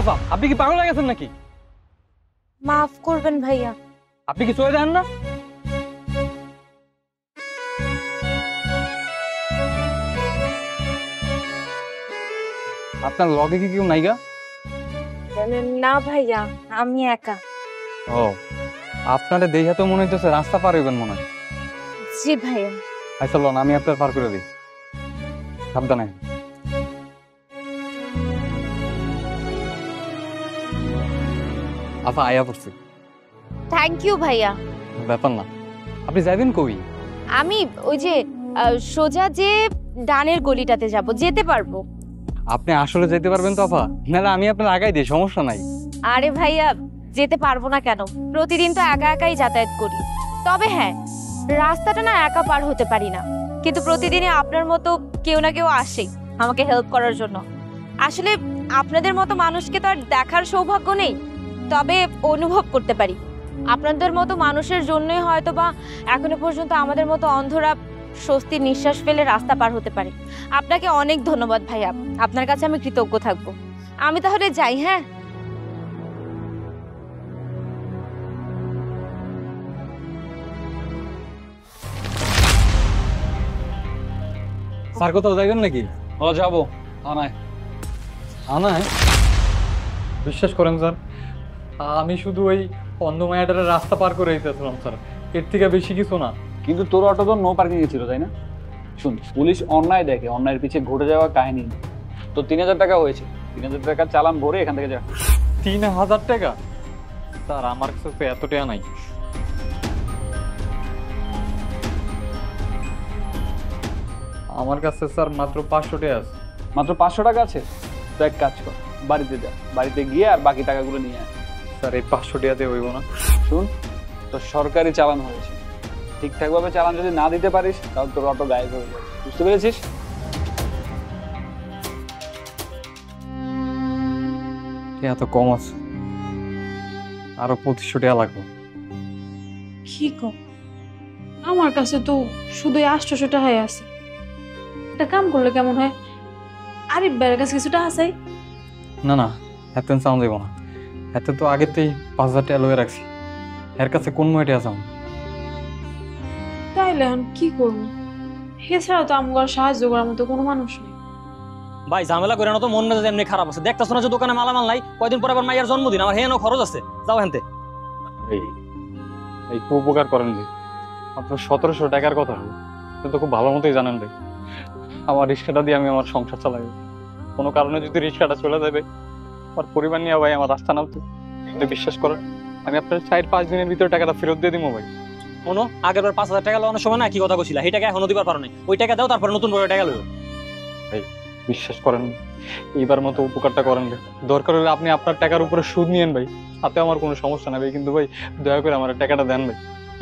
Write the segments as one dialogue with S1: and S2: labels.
S1: আফা আপনি কি পাগল হয়ে গেছেন নাকি?
S2: মাফ করবেন ভাইয়া।
S1: আপনি কি চলে যান না? আপনার লগে কি কেউ নাইগা
S2: না ভাইয়া আমি একা।
S1: ও আপনারে দেখে তো মনে হইতেছে রাস্তা পার হইবেন মনে হয়।
S2: জি ভাইয়া।
S1: আচ্ছা লন আমি আপনার পার করে দিই। সাবধানে। আফা আয়া পড়ছি
S2: থ্যাংক ইউ ভাইয়া।
S1: ব্যাপার না। আপনি যাবেন কই?
S2: আমি ওই যে সোজা যে ডানের গলিটাতে যাব যেতে পারব।
S1: আপনি আসলে যেতে পারবেন তো আপা নাহলে আমি আপনার আগাই দিই সমস্যা নাই।
S2: আরে ভাইয়া যেতে পারব না কেন? প্রতিদিন তো একা একাই যাতায়াত করি। তবে হ্যাঁ রাস্তাটা না একা পার হতে পারি না। কিন্তু প্রতিদিনই আপনার মতো কেউ না কেউ আসে আমাকে হেল্প করার জন্য। আসলে আপনাদের মতো মানুষকে তো আর দেখার সৌভাগ্য নেই। তবে অনুভব করতে পারি। আপনাদের মতো মানুষের জন্যই হয়তো বা এখনও পর্যন্ত আমাদের মতো অন্ধরা স্বস্তির নিঃশ্বাস ফেলে রাস্তা পার হতে পারে। আপনাকে অনেক ধন্যবাদ ভাইয়া। আপনার কাছে আমি কৃতজ্ঞ থাকব। আমি তাহলে যাই হ্যাঁ?
S1: স্যার কোথাও যাবেন নাকি? ও যাব। আনায় আনায় বিশ্বাস করেন স্যার। আমি শুধু ওই অন্ধ মায়াটারের রাস্তা পার করে দিতেছিলাম স্যার। এর থেকে বেশি কিছু না।
S3: কিন্তু তোর অটো তো নো পার্কিং এ ছিল তাই না? শুন পুলিশ অন্যায় দেখে অন্যায়ের পিছে ঘটে যাওয়া কাহিনী। তো তিন হাজার টাকা হয়েছে। তিন হাজার টাকা চালান ভরে এখান থেকে যা।
S1: তিন হাজার টাকা? স্যার আমার কাছে তো এত টাকা নাই। আমার কাছে স্যার মাত্র পাঁচশো টাকা আছে।
S3: মাত্র পাঁচশো টাকা আছে? তো এক কাজ কর বাড়িতে যা। বাড়িতে গিয়ে আর বাকি টাকাগুলো নিয়ে আয়।
S1: স্যার এই পাঁচশো টাকাতে হইব না।
S3: শুন তো সরকারি চালান হয়েছে। ঠিকঠাকভাবে চালান যদি না দিতে পারিস তাহলে তোর অটো গায়েব হয়ে যাবে। বুঝতে পেরেছিস?
S1: এত কম আছে। আরও পঁচিশশো টাকা লাগবে।
S4: কি কম? আমার কাছে তো শুধু আটশোশো টাকাই আছে। একটা কাম করলে কেমন হয়? আরিফ ভাইয়ের কাছে কিছুটা আছে
S1: না না এত চাউন যাইব না। এত তো আগেতেই পাঁচ হাজার টাকা লয়ে রাখছি। এর কাছে কোন ময়টা আছে? আমার?
S4: তাইলে এখন কি করব? এছাড়া তো আমার সাহায্য করার মতো কোনো মানুষ নেই।
S5: ভাই ঝামেলা করে না তো মন মেজাজ এমনি খারাপ আছে। দেখতেছো না যে দোকানে মালামাল নাই? কয়দিন পর আবার মাইয়ার জন্মদিন আমার হেন খরচ আছে। যাও হেনতে।
S1: এই এই খুব উপকার করেন যে আপনার সতেরোশো টাকার কথা। কিন্তু খুব ভালো মতোই জানেন ভাই আমার রিক্সাটা দিয়ে আমি আমার সংসার চালাই। কোনো কারণে যদি রিক্সাটা চলে যাবে আমার পরিবার নিয়ে ভাই আমার রাস্তা নামতো। কিন্তু বিশ্বাস করেন। আমি আপনার চার পাঁচ দিনের ভিতরে টাকাটা ফেরত দিয়ে দিব ভাই।
S5: কোনো আগের বার পাঁচ হাজার টাকা লাগানোর সময় না কি কথা কইছিলা? এই টাকা এখনও দিবার পারো নাই। ওই টাকা দাও তারপরে নতুন করে টাকা লইও।
S1: বিশ্বাস করেন এইবার মতো উপকারটা করেন ভাই দরকার হলে আপনি আপনার টাকার উপরে সুদ নিয়েন ভাই। তাতে আমার কোনো সমস্যা নেই ভাই কিন্তু ভাই দয়া করে আমার টাকাটা দেন ভাই।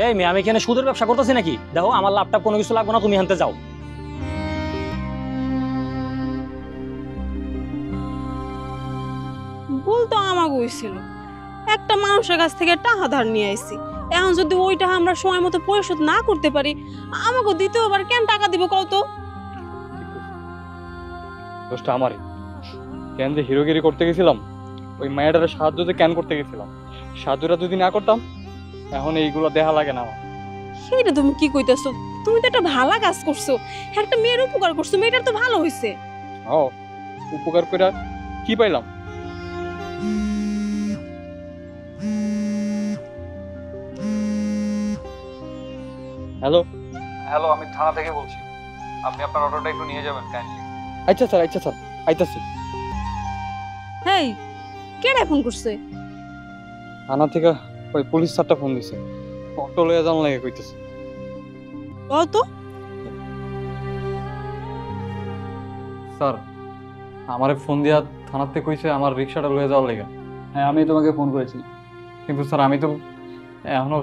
S5: এই মেয়ে আমি এখানে সুদের ব্যবসা করতেছি নাকি? দেখো আমার ল্যাপটপ কোনো কিছু লাগবে না তুমি হেনতে যাও।
S4: বলতো আমাকে হয়েছিল একটা মানুষের কাছ থেকে টাকা ধার নিয়ে আইছি। এখন যদি ওই টাকা আমরা সময় মতো পরিশোধ না করতে পারি আমাকে দ্বিতীয়বার কেন টাকা দিব কত
S1: দোষটা আমারই। কেন যে হিরোগিরি করতে গেছিলাম ওই মায়াটার সাহায্য যে কেন করতে গেছিলাম সাহায্যটা যদি না করতাম এখন এইগুলো দেখা লাগে না আমার।
S4: সেইটা তুমি কি কইতেছো? তুমি তো একটা ভালো কাজ করছ একটা মেয়ের উপকার করছ মেয়েটার তো ভালো হয়েছে
S1: ও উপকার করে কি পাইলাম? হ্যালো
S3: হ্যালো আমি থানা থেকে বলছি। আপনি আপনার অটোটা একটু নিয়ে যাবেন কাইন্ডলি
S1: আচ্ছা স্যার আচ্ছা স্যার আইতাছি।
S4: হেই কেডা ফোন করছে?
S1: থানা থেকে ওই পুলিশ স্যারটা ফোন দিছে। অটো লয়ে যান লাগে কইতেছে।
S4: তো
S1: স্যার আমারে ফোন দিয়া থানাতে কইছে আমার রিক্সাটা লয়ে যাওয়ার লেগে।
S3: হ্যাঁ আমি তোমাকে ফোন করেছি।
S1: কিন্তু স্যার আমি তো এখনও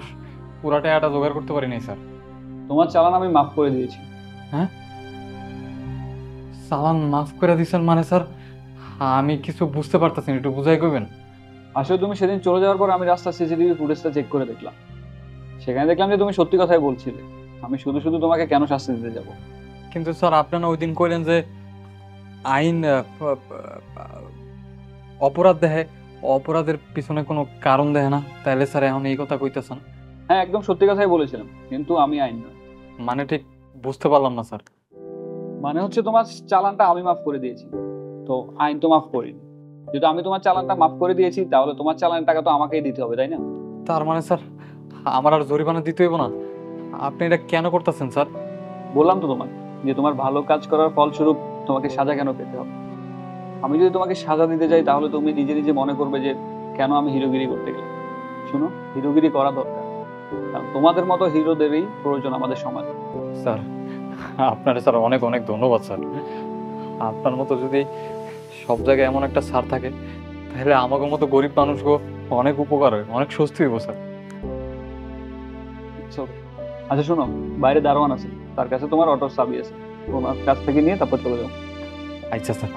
S1: পুরা টাকাটা জোগাড় করতে পারি নাই স্যার।
S3: তোমার চালান আমি মাফ করে দিয়েছি। হ্যাঁ?
S1: চালান মাফ করে দিয়েছেন মানে স্যার আমি কিছু বুঝতে পারতেছি না একটু বুঝাই কইবেন?
S3: আসলে তুমি সেদিন চলে যাওয়ার পর আমি রাস্তার সিসিটিভি ফুটেজটা চেক করে দেখলাম। সেখানে দেখলাম যে তুমি সত্যি কথাই বলছিলে। আমি শুধু শুধু তোমাকে কেন শাস্তি দিতে যাব?
S1: কিন্তু স্যার আপনারা ওই দিন কইলেন যে আইন অপরাধ দেয় অপরাধের পিছনে কোনো কারণ দেয় না। তাহলে স্যার এখন এই কথা কইতেছেন।
S3: হ্যাঁ একদম সত্যি কথাই বলেছিলাম। কিন্তু আমি আইন নয়
S1: মানে ঠিক বুঝতে পারলাম না স্যার।
S3: মানে হচ্ছে তোমার চালানটা আমি মাফ করে দিয়েছি। তো আইন তো মাফ করিনি। যদি আমি তোমার চালানটা মাফ করে দিয়েছি তাহলে তোমার চালানের টাকা তো আমাকেই দিতে হবে তাই না?
S1: তার মানে স্যার আমার আর জরিমানা দিতে হইব না। আপনি এটা কেন করতেছেন স্যার?
S3: বললাম তো তোমাকে যে তোমার ভালো কাজ করার ফলস্বরূপ তোমাকে সাজা কেন পেতে হবে? আমি যদি তোমাকে সাজা দিতে যাই তাহলে তুমি নিজে নিজে মনে করবে যে কেন আমি হিরোগিরি করতে গেলাম। শুনো হিরোগিরি করা দরকার। তোমাদের মতো হিরোদেরই প্রয়োজন আমাদের সমাজে।
S1: স্যার আপনার স্যার অনেক অনেক ধন্যবাদ স্যার। আপনার মতো যদি সব জায়গায় এমন একটা স্যার থাকে তাহলে আমাকে মতো গরিব মানুষগো অনেক উপকার হয় অনেক স্বস্তি হইব স্যার।
S3: আচ্ছা শোনো বাইরে দারোয়ান আছে। তার কাছে তোমার অটোর চাবি আছে। তোমার কাছ থেকে নিয়ে তারপর চলে যাও।
S1: আচ্ছা স্যার